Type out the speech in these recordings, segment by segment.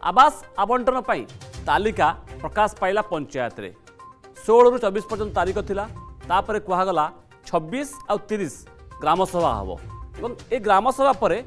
ଆବାସ ଆବଣ୍ଟନ ପାଇଁ ତାଲିକା ପ୍ରକାଶ ପାଇଲା ପଞ୍ଚାୟତରେ। ଷୋହଳରୁ ଚବିଶ ପର୍ଯ୍ୟନ୍ତ ତାରିଖ ଥିଲା ତାପରେ କୁହାଗଲା ଛବିଶ ଆଉ ତିରିଶ ଗ୍ରାମସଭା ହେବ। ଏବଂ ଏ ଗ୍ରାମସଭା ପରେ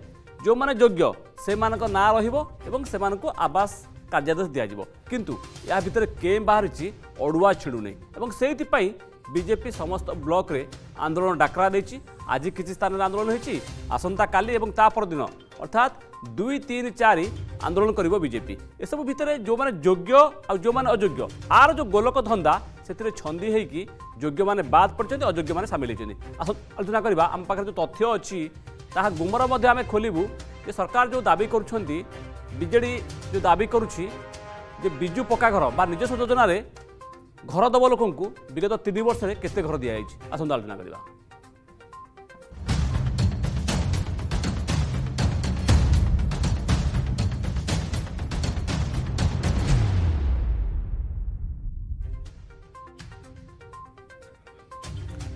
ଯେଉଁମାନେ ଯୋଗ୍ୟ ସେମାନଙ୍କ ନାଁ ରହିବ ଏବଂ ସେମାନଙ୍କୁ ଆବାସ କାର୍ଯ୍ୟାଦେଶ ଦିଆଯିବ। କିନ୍ତୁ ଏହା ଭିତରେ କେଁ ବାହାରିଛି ଅଡ଼ୁଆ ଛିଡ଼ୁନି ଏବଂ ସେଇଥିପାଇଁ ବିଜେପି ସମସ୍ତ ବ୍ଲକରେ ଆନ୍ଦୋଳନ ଡାକରା ଦେଇଛି। ଆଜି କିଛି ସ୍ଥାନରେ ଆନ୍ଦୋଳନ ହୋଇଛି ଆସନ୍ତାକାଲି ଏବଂ ତା ପରଦିନ অর্থাৎ দুই, তিন, চারি আন্দোলন করব বিজেপি। এসব ভিতরে যে যোগ্য আপনি অযোগ্য। আর যে গোলক ধন্দা সে ছন্দি হয়েকি যোগ্য মানে বাদ পড়ছেন অযোগ্য মানে সামিল হয়েছেন আসুন আলোচনা করা আমার পাখে যে তথ্য অছি গুমর মধ্যে আমি খোলবু যে সরকার যে দাবি করছেন বিজেডি যে দাবি করছি যে বিজু পকা ঘর বা নিজস্ব যোজনার ঘর দেব লোক বিগত তিন বর্ষে কেতে ঘর দিয়া আসুন আলোচনা করা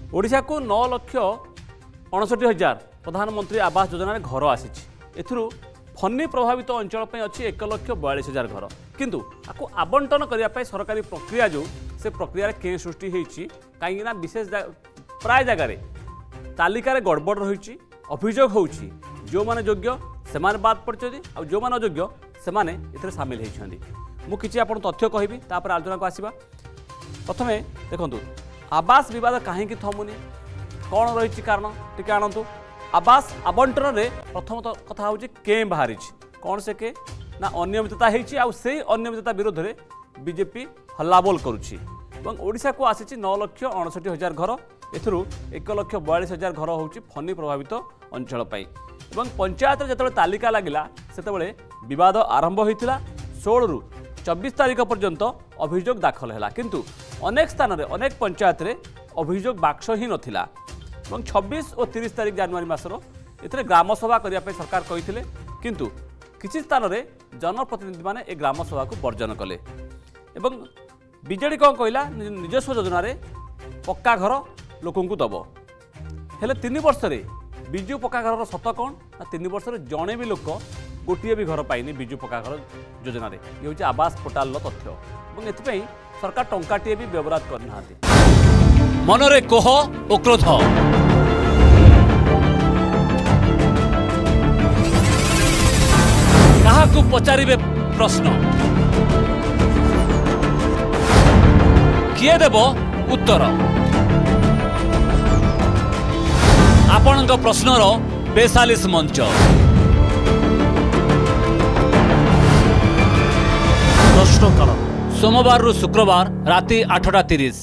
ଓଡ଼ିଶାକୁ ନଅ ଲକ୍ଷ ଅଣଷଠି ହଜାର ପ୍ରଧାନମନ୍ତ୍ରୀ ଆବାସ ଯୋଜନାରେ ଘର ଆସିଛି। ଏଥିରୁ ଫନି ପ୍ରଭାବିତ ଅଞ୍ଚଳ ପାଇଁ ଅଛି ଏକ ଲକ୍ଷ ବୟାଳିଶ ହଜାର ଘର। କିନ୍ତୁ ଆକୁ ଆବଣ୍ଟନ କରିବା ପାଇଁ ସରକାରୀ ପ୍ରକ୍ରିୟା ଯେଉଁ ସେ ପ୍ରକ୍ରିୟାରେ କେଁ ସୃଷ୍ଟି ହୋଇଛି କାହିଁକିନା ବିଶେଷ ଜା- ପ୍ରାୟ ଜାଗାରେ ତାଲିକାରେ ଗଡ଼ବଡ଼ ରହିଛି ଅଭିଯୋଗ ହେଉଛି ଯେଉଁମାନେ ଯୋଗ୍ୟ ସେମାନେ ବାଦ ପଡ଼ିଛନ୍ତି ଆଉ ଯେଉଁମାନେ ଅଯୋଗ୍ୟ ସେମାନେ ଏଥିରେ ସାମିଲ ହୋଇଛନ୍ତି। ମୁଁ କିଛି ଆପଣ ତଥ୍ୟ କହିବି ତାପରେ ଆଲୋଚନାକୁ ଆସିବା। ପ୍ରଥମେ ଦେଖନ୍ତୁ ଆବାସ ବିବାଦ କାହିଁକି ଥମୁନି? କ'ଣ ରହିଛି କାରଣ? ଟିକେ ଆଣନ୍ତୁ। ଆବାସ ଆବଣ୍ଟନରେ ପ୍ରଥମ କଥା ହେଉଛି କେଁ ବାହାରିଛି? କ'ଣ ସେ କେ? ନା ଅନିୟମିତତା ହେଇଛି ଆଉ ସେଇ ଅନିୟମିତତା ବିରୋଧରେ ବିଜେପି ହଲ୍ଲାବୋଲ କରୁଛି। ଏବଂ ଓଡ଼ିଶାକୁ ଆସିଛି ନଅ ଲକ୍ଷ ଅଣଷଠି ହଜାର ଘର। ଏଥିରୁ ଏକ ଲକ୍ଷ ବୟାଳିଶ ହଜାର ଘର ହେଉଛି ଫନି ପ୍ରଭାବିତ ଅଞ୍ଚଳ ପାଇଁ। ଏବଂ ପଞ୍ଚାୟତରେ ଯେତେବେଳେ ତାଲିକା ଲାଗିଲା ସେତେବେଳେ ବିବାଦ ଆରମ୍ଭ ହୋଇଥିଲା। ଷୋହଳରୁ ଚବିଶ ତାରିଖ ପର୍ଯ୍ୟନ୍ତ ଅଭିଯୋଗ ଦାଖଲ ହେଲା। କିନ୍ତୁ ଅନେକ ସ୍ଥାନରେ ଅନେକ ପଞ୍ଚାୟତରେ ଅଭିଯୋଗ ବାକ୍ସ ହିଁ ନଥିଲା। ଏବଂ ଛବିଶ ଓ ତିରିଶ ତାରିଖ ଜାନୁଆରୀ ମାସର ଏଥିରେ ଗ୍ରାମସଭା କରିବା ପାଇଁ ସରକାର କହିଥିଲେ। କିନ୍ତୁ କିଛି ସ୍ଥାନରେ ଜନପ୍ରତିନିଧିମାନେ ଏ ଗ୍ରାମସଭାକୁ ବର୍ଜନ କଲେ। ଏବଂ ବିଜେଡ଼ି କ'ଣ କହିଲା? ନିଜ- ନିଜସ୍ୱ ଯୋଜନାରେ ପକ୍କା ଘର ଲୋକଙ୍କୁ ଦେବ। ହେଲେ ତିନି ବର୍ଷରେ ବିଜୁ ପକ୍କା ଘରର ସତ କ'ଣ? ନା ତିନି ବର୍ଷରେ ଜଣେ ବି ଲୋକ ଗୋଟିଏ ବି ଘର ପାଇନି ବିଜୁ ପକ୍କା ଘର ଯୋଜନାରେ। ଇଏ ହେଉଛି ଆବାସ ପୋର୍ଟାଲର ତଥ୍ୟ। ଏବଂ ଏଥିପାଇଁ ସରକାର ଟଙ୍କାଟିଏ ବି ବ୍ୟବହାର କରିନାହାନ୍ତି। ମନରେ କୋହ ଓ କ୍ରୋଧ। କାହାକୁ ପଚାରିବେ ପ୍ରଶ୍ନ? କିଏ ଦେବ ଉତ୍ତର? ଆପଣଙ୍କ ପ୍ରଶ୍ନର ବେସାଲିସ ମଞ୍ଚ। প্রশ্ন কাল সোমবার শুক্রবার রাতে আঠটা তিরিশ।